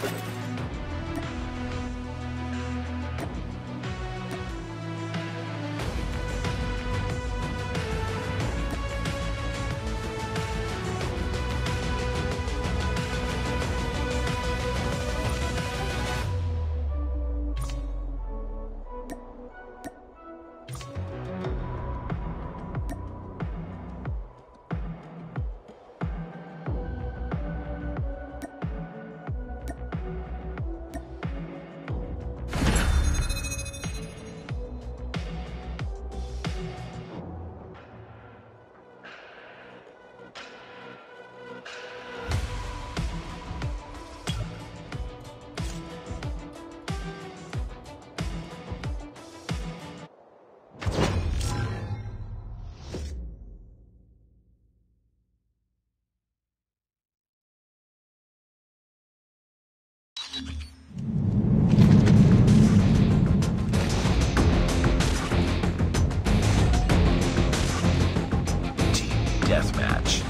Team Deathmatch.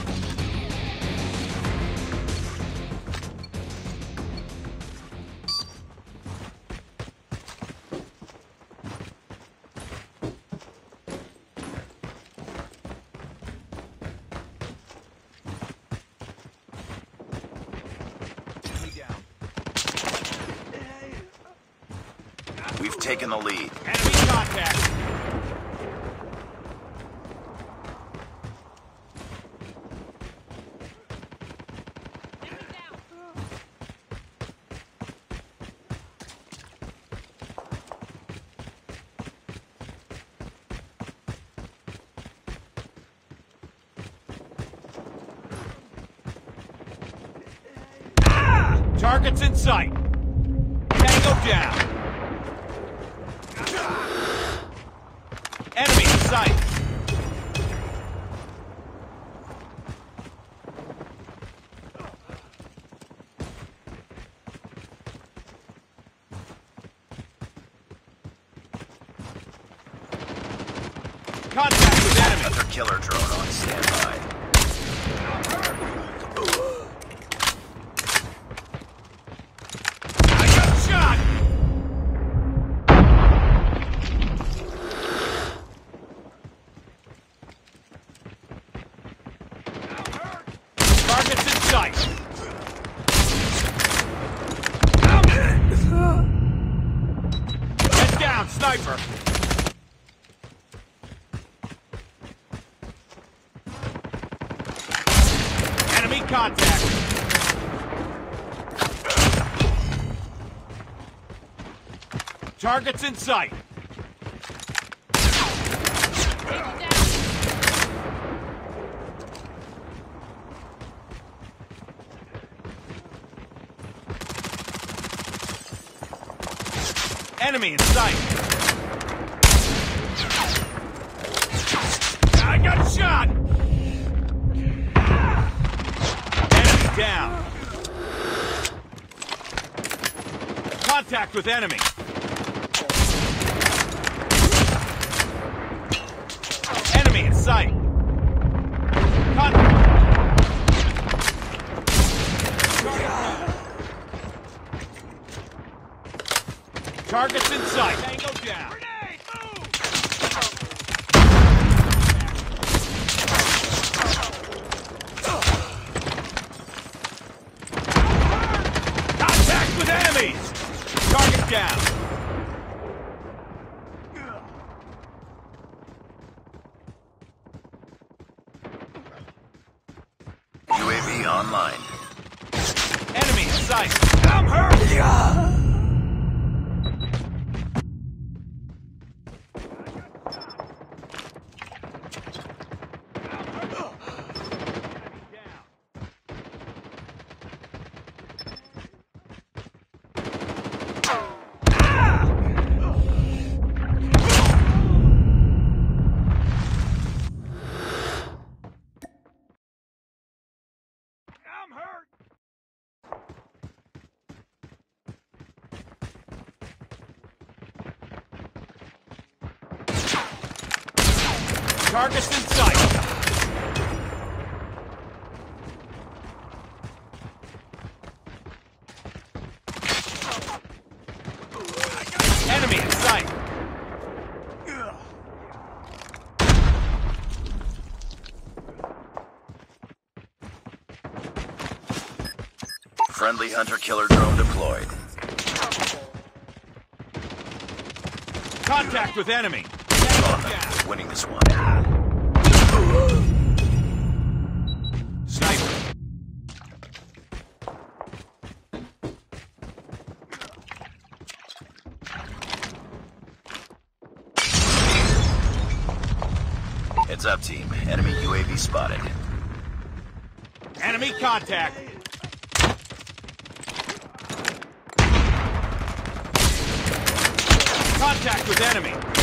We've taken the lead. Enemy contact! Targets in sight. Tango down. Enemy in sight. Contact with enemy. Another killer drone on standby. I got shot. Targets in sight. Get down, sniper. Enemy contact. Targets in sight. Enemy in sight. I got shot. Enemy down. Contact with enemy. Enemy in sight. Targets in sight. Tango down. Contact with enemies. Target down. UAV online. Enemy sight. I'm hurt. Targets in sight. Enemy in sight. Friendly hunter-killer drone deployed. Contact with enemy. On winning this one. Sniper. Heads up, team. Enemy UAV spotted. Enemy contact. Contact with enemy.